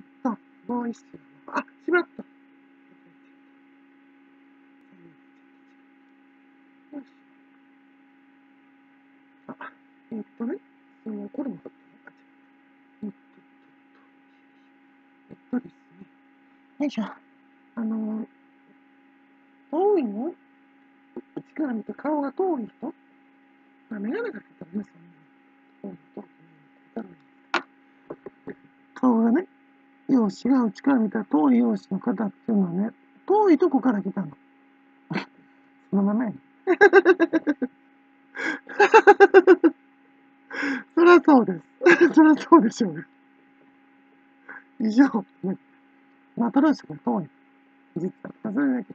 っと、もう一周。あ、しまった。よし。あ、えっとね、その、これも。あ、違う。えっと、えっとですね。よいしょ。あの、遠いの？内から見て顔が遠い人？まあ、眼鏡かけたらね、そんな。遠い遠く見える顔がね、容姿が内から見た遠い容姿の方っていうのはね、遠いとこから来たの。そのままやね。そりゃそうです。そりゃそうでしょうね。以上、ね、またろしが遠い。実は、それだけ。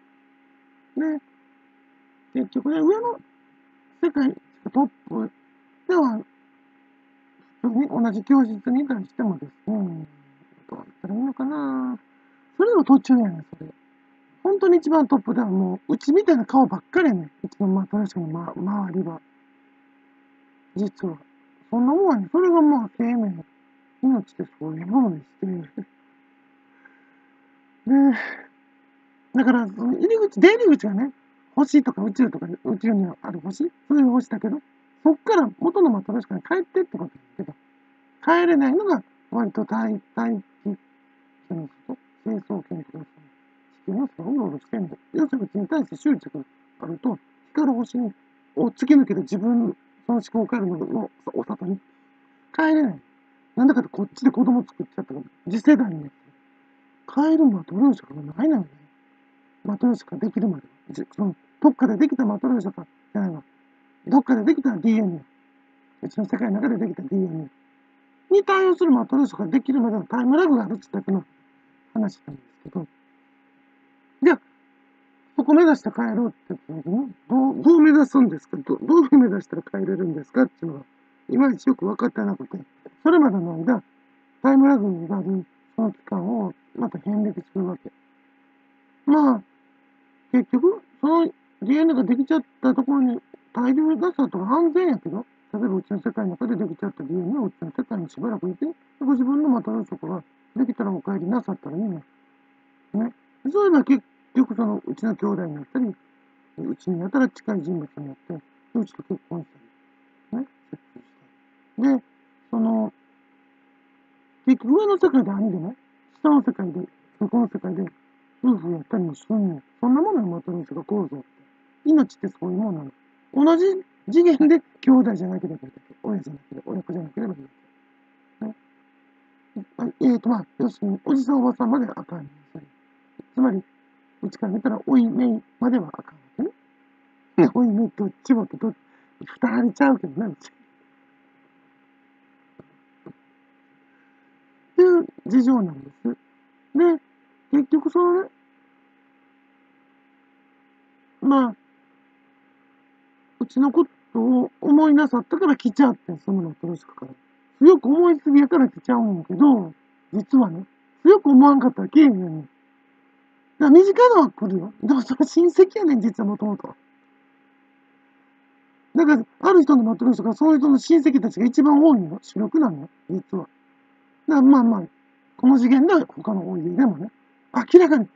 で、結局ね、上の世界トップでは、普通に同じ教室に対してもですね、いいのかな？それでも途中やねん、それ。本当に一番トップではもう、うちみたいな顔ばっかりやねん。一番まあ、トラシの、ま、周りは。実は。そんなもんはね、それがまあ、生命の、命ってそういうものでして。で、だから、その入り口、出入り口がね、星とか宇宙とか、宇宙にある星？そういう星だけど、そっから元のマトロシカに帰ってってことだけど、帰れないのが割と大、大気圏の外、成層圏とか、地球の外をう。ろう。ろしてん。で、要するにう。ちに対して執着があると、光る星を突き抜けて自分、その思考回路のお里に帰れない。なん。だかってこっちで子供作っちゃったから、次世代になって、帰るマトロシカがないのよね。マトロシカできるまで。そのどっかでできたマトロシカじゃないわ。どっかでできた DNA。う。ちの世界の中でできた DNA。に対応するマトロシカができるまでのタイムラグがあるってだけの話なんですけど。じゃあ、そこ目指して帰ろうって言った時に、どう、どう目指すんですか？どどういうふうに目指したら帰れるんですかっていうのが、いまいちよく分かってなくて、それまでの間、タイムラグがあるその期間をまた遍歴するわけ。まあ、結局、その DNA ができちゃったところに大量に出したとか安全やけど、例えばうちの世界の中でできちゃった DNA をうちの世界にしばらくいて、ご自分のまたのとこができたらお帰りなさったらいいね。ね。そういうのは結局そのうちの兄弟になったり、うちにやたら近い人物になって、うちと結婚したり、ね、結婚したり。で、その、結局上の世界で兄でね、下の世界で、この世界で夫婦やったりもすんねん。そんなものよ、またの人が構造って。命ってそういうもんなの。同じ次元で兄弟じゃなければいいだけ。親じゃなければ、親子じゃなければいいだけ。ね。えーと、まあ、要するに、おじさんおばさんまであかんね。つまり、うちから見たら、おいめいまではあかんわけね。おいめいどっちもとどっち、二人ちゃうけどな、うち。っていう事情なんです。で、結局そのね、まあ、うちのことを思いなさったから来ちゃってん、そのマトロシカから。強く思いすぎやから来ちゃうんやけど、実はね、強く思わんかったら来えへんねん。だから身近なのは来るよ。でもそれ親戚やねん、実はもともと。だから、ある人のマトロシカがそういう人の親戚たちが一番多いのよ。主力なのよ、実は。だからまあまあ、この次元では他の多いでもね、明らかに、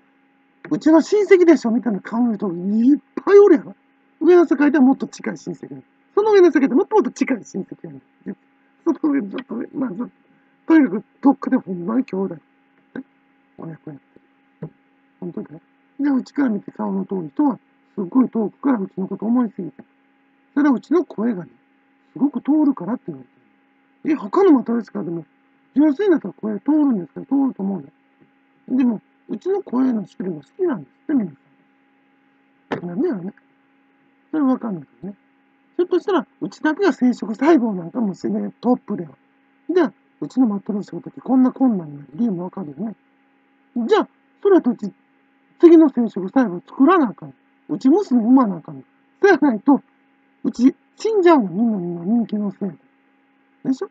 うちの親戚でしょみたいな顔の人いっぱいおるやろ。上の世界ではもっと近い親戚ね。その上の世界でもっともっと近い親戚やねん。その上、ちょっとね、まあ、ずっととにかく、どっかでほんまに兄弟。親子やってる。本当だよ。で、うちから見て顔の遠い人は、すごい遠くからうちのこと思いすぎて。それはうちの声がね、すごく通るからって言われて。え、他のマトレスカでも、純粋になったら声通るんですけど、通ると思うね。でも、うちの声の種類が好きなんですって、皆さん。なんでやろね。それわかんないけどね。ひょっとしたら、うちだけが生殖細胞なんかもしれない、トップでは。で、うちのマットロスの時こんな困難になる理由もわかるよね。じゃあ、それはとうち、次の生殖細胞作らなあかん。うち娘産まなあかん。そうやないと、うち死んじゃうの、みんなみんな人気のせいで。でしょ？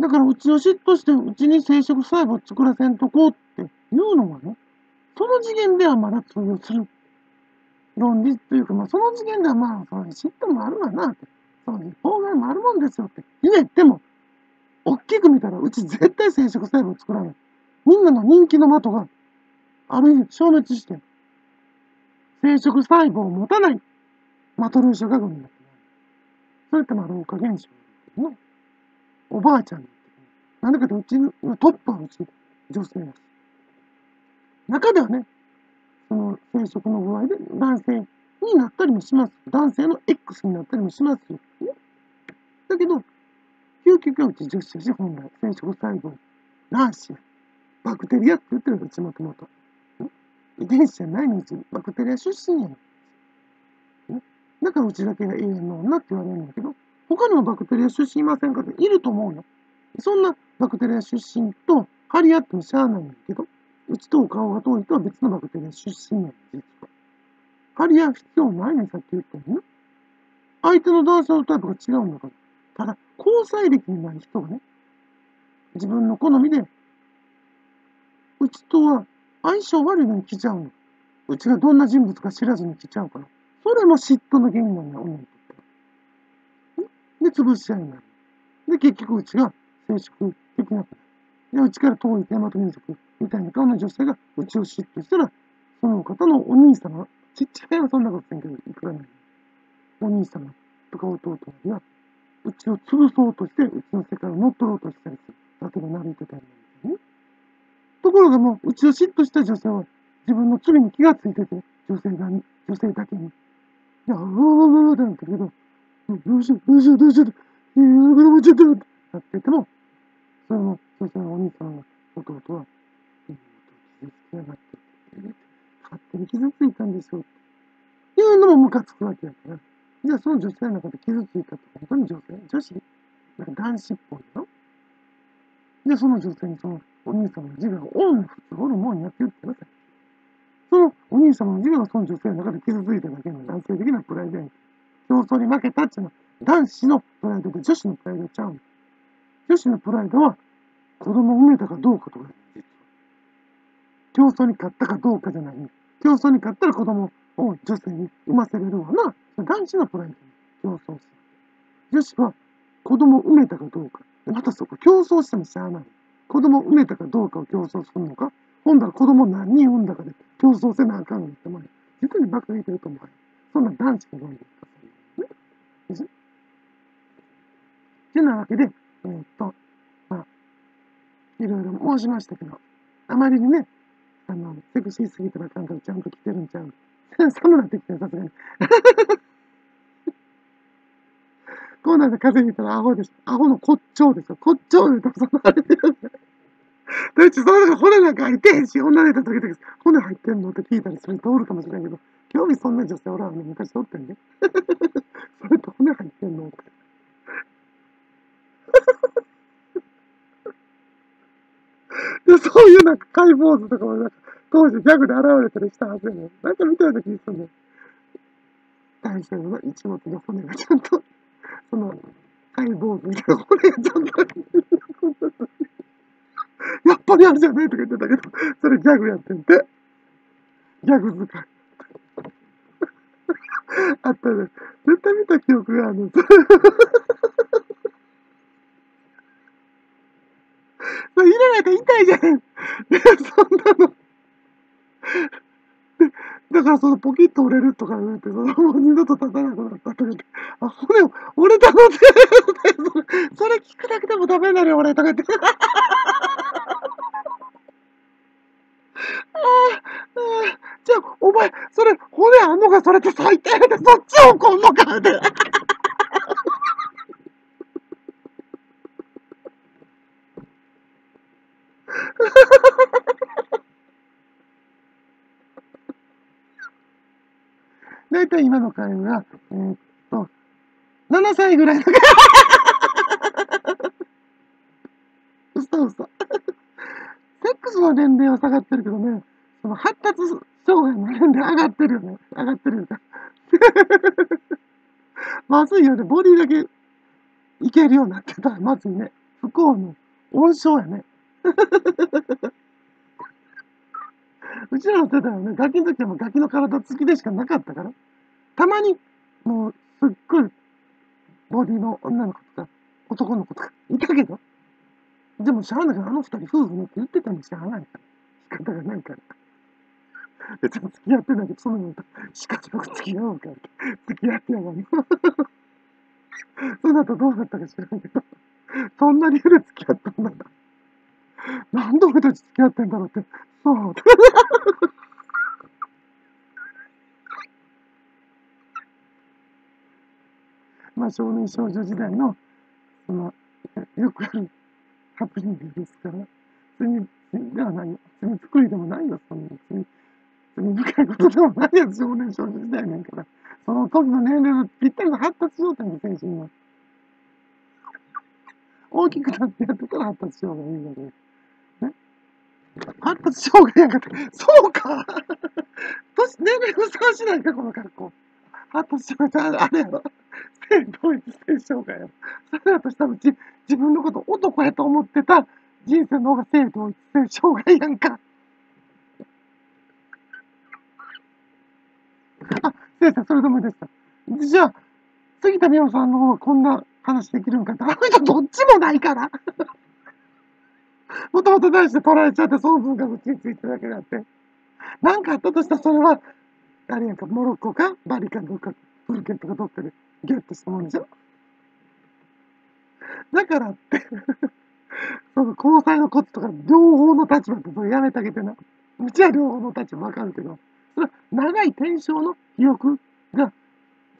だからうちを嫉妬して、うちに生殖細胞作らせんとこうっていうのはね、その次元ではまだ通用する論理というか、まあ、その次元ではまあ、そういう嫉妬もあるわなって、そういう妨害もあるもんですよって言えても、大きく見たら、うち絶対生殖細胞作らない。みんなの人気の的が、ある意味消滅して、生殖細胞を持たないマトルーシャガグになってそれってまあ老化現象のおばあちゃんなんだけどうちのトップはうち女性です。中ではね、その生殖の具合で男性になったりもします。男性の X になったりもしますよ。だけど、究極はうち女子やし、本来、生殖細胞、卵子、バクテリアって言ってるから、うちもともと。遺伝子じゃないのうち、バクテリア出身やん。だからうちだけが永遠の女って言われるんだけど、他にもバクテリア出身いませんかっていると思うよ。そんなバクテリア出身と張り合ってもしゃあないんだけど、うちと顔が遠いとは別のバクテリア出身やん、実は。張り合う必要ないねさっき言ったよね。相手の男性のタイプが違うんだから。ただ、交際歴にない人がね、自分の好みで、うちとは相性悪いのに来ちゃうの。うちがどんな人物か知らずに来ちゃうから。それも嫉妬の原因なんだ、女にと。で、潰し合いになる。で、結局うちが生殖できなくなる。で、うちから遠い大和民族みたいな顔の女性がうちを嫉妬したら、その方のお兄様、ちっちゃいはそんなことせんけど、いくらない。お兄様とか弟が、うちを潰そうとして、うちの世界を乗っ取ろうとしたりする。例えば、ナビとかにね。ところがもう、うちを嫉妬した女性は、自分の罪に気がついてて、女性が、女性だけに。いや、うわうわうわってなってるけど、どうしよう、どうしよう、どうしよう、えー、子供ちょっとってなってても、その女性のお兄さんが、弟は、つけやがって、勝手に傷ついたん。でしょうっていうのもムカつくわけやから。じゃあその女性の中で傷ついたって本当に女性女子なん。か男子っぽいので、その女性にそのお兄様の自我がオン普通ホルモンやって言ってください。そのお兄様の自我がその女性の中で傷ついただけの男性的なプライドや競争に負けたっていうのは男子のプライドで女子のプライドちゃう女子のプライドは子供を産めたかどうかとか。競争に勝ったかどうかじゃない。競争に勝ったら子供を女性に産ませれるわな。男子のプライドに競争する。女子は子供を産めたかどうか。またそこ競争してもしゃあない。子供を産めたかどうかを競争するのか。ほんだら子供何人産んだかで競争せなあかんのって前。実に馬鹿げてると思う。そんな男子の論理とかね。でしょてなわけで、えー、っと、まあ、いろいろ申しましたけど、あまりにね、あの、セクシーすぎたらあかんからちゃんと来てるんちゃう？寒なってきてさすがに。こうなんで風邪ひいたらアホです。アホの骨頂ですよ。骨頂言うとそのあれ で。でうちその骨なんか入ってへんし、女寝た時々骨入ってんのって聞いたりする人おるかもしれんけど、興味そんな女性おらんの昔おってんね。それと骨入ってんのって。でそういうなんか解剖図とかもなんか当時ギャグで現れたりしたはずやねん。なんか見たような気がするね。大将の一目の骨がちゃんと、その、解剖図みたいな骨がちゃんと、やっぱりあるじゃねえとか言ってたけど、それギャグやってんて。ギャグ使い。あったね。絶対見た記憶があるんです。入れないと痛いじゃん。そんなの。だからそのポキッと折れるとか言って、そのもう二度と立たなくなったとか言って、あ、骨折れたのって、それ聞くだけでもダメになるよ、俺とか言って。ああ、じゃあ、お前、それ、骨あんのか、それって最低で、そっちを怒んのかって。大体今の会話が、えー、っと、7歳ぐらいの嘘嘘。セックスの年齢は下がってるけどね、その発達障害の年齢上がってるよね。上がってるよね。まずいよね。ボディだけいけるようになってたら、まずいね。不幸の温床やね。うちらの世代はね、ガキの時はもうガキの体付きでしかなかったから、たまに、もう、すっごい、ボディの女の子とか、男の子とか、いたけど、でもしゃあないから、あの二人夫婦ねって言ってたのしゃあないから。仕方がないから。別に付き合ってないけど、そのような仕方なく付き合おうかって。付き合ってやがる。その後どうなったか知らんけど、そんな理由で付き合ったんだ。なんで俺たち付き合ってんだろうって。そう。まあ、少年少女時代の、その、よくあるハプニングですから、罪ではないよ。罪作りでもないよ、そんな罪。罪深いことでもないよ、少年少女時代なんから。その時の年齢のぴったりの発達状態の精神は。大きくなってやってたら発達障害いいわけね。発達障害やんかって、そうか年、齢の差しないか、この格好。発達障害ってあれやろ。性同一性障害やろ。それだとしたらうち、自分のこと男やと思ってた人生の方が性同一性障害やんか。あ、先生、それでもいいですか？じゃあ、杉田美穂さんの方はこんな話できるんかって。あの人どっちもないから。もともと男子で捉えちゃって、その文化がうちについてだけであって。なんかあったとしたら、それは、あれやんか、モロッコか、バリかどっか、フルケンとかどっかでゲットしたもんでしょ。だからって その交際のコツとか、両方の立場ってそれやめてあげてな。うちは両方の立場わかるけど、それは長い転生の記憶が、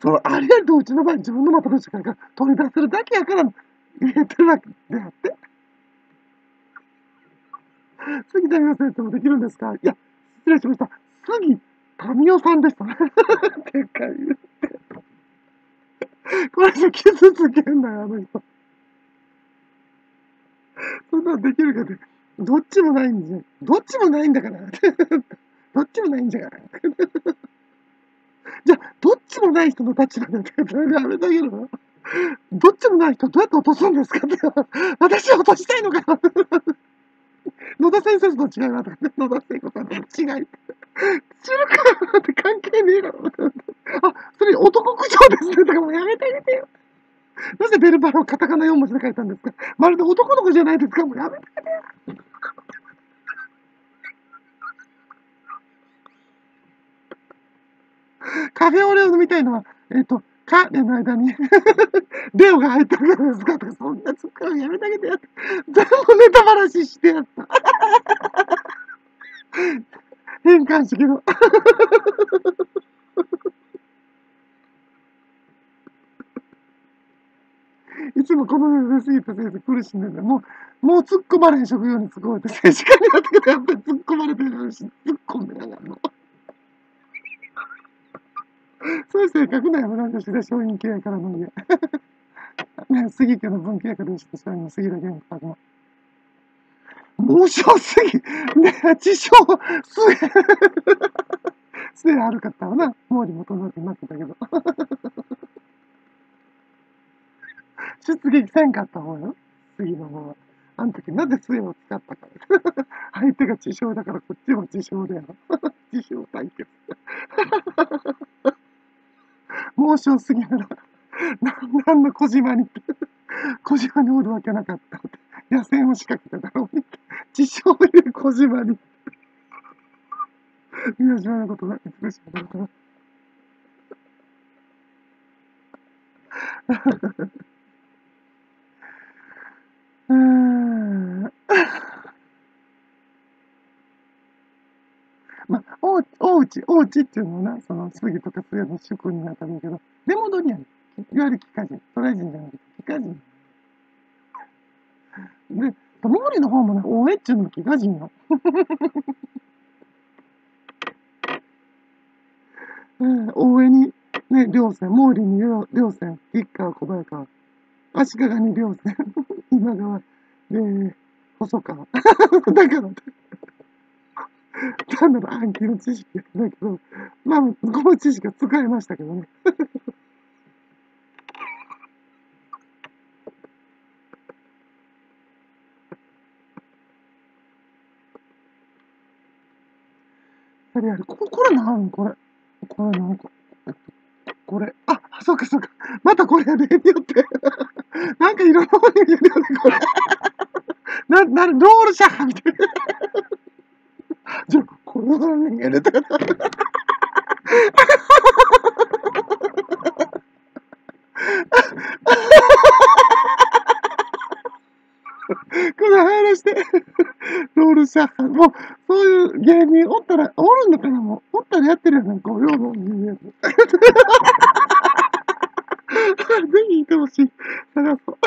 そのありありとうちの場合自分の股の力から取り出せるだけやから言えてるわけであって。杉田美穂先生もできるんですか？いや、失礼しました。杉民夫さんでしたね。でかい。これじゃ傷つけんなよ、あの人。そんなのできるかって、どっちもないんじゃ、どっちもないんだから。どっちもないんじゃから。じゃあ、どっちもない人の立場でってやめてあげるの？どっちもない人どうやって落とすんですかって。私は落としたいのかな野田先生と違いはとか、野田聖子さんとの違い。知るかって関係ねえだろ。あ、それ男口調ですねとかもうやめてあげてよ。なぜベルバラをカタカナ4文字で書いたんですか？まるで男の子じゃないですかもうやめてあげてよ。カフェオレを飲みたいのは、えっ、と、カレの間にレオが入ってるからですかとか、そんなツッコミやめてあげてやって。全部ネタばらししてやった。変換式の。いつもこの目で過ぎた先生苦しんでるもう、もう突っ込まれへん職業に突っ込まれて、政治家になってけど、やっぱり突っ込まれてるし、突っ込んでやがるの。そういう性格な山なんですね、商品契約からの家。ね、杉家の文契約でした、そういうの、杉田玄白の。面白すぎ、ね、自称、すげえ、すげえ悪かったわな。毛利元信になってたけど。出撃せんかった方よ、杉の方は。あの時なぜ末を使ったか。相手が自称だからこっちも自称だよ。自称対決。猛暑すぎるな。なんの小島に、小島におるわけなかった。野戦を仕掛けただろうに。自称で小島に。宮島のことが美しいだから。うん。まあ、大大内、大内っていうのはな、その杉とか末の主君になったんだけど、出戻りやねいわゆる機械人、トライ人じゃなくて、機械人。で、毛利の方もね、大江っちゅうのも機械人よ。大江に、ね、両線、毛利に両線、一家小早川、足利に両線、今川、で、細川。だから。単なる暗記の知識だけど、まあ、この知識が使えましたけどね。あれあれ、ここれなん？これ。これなん？か、これ。あ、そうかそうか。またこれやで、によって。なんかいろんなものにやるよね、これ。な、な、ロールシャッハみたいな。じゃあ、これは人間ネタだ。これ入らして、ロールシャッハ。もう、そういう芸人おったら、おるんだからもう、おったらやってるやん、こう、ようの人間。ぜひいてほしい。探そう。